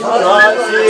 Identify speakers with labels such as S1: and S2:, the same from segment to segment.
S1: Nazi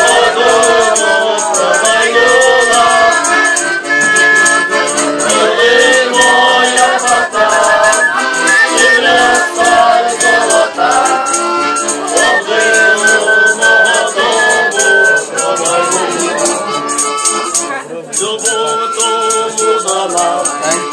S1: Thank you.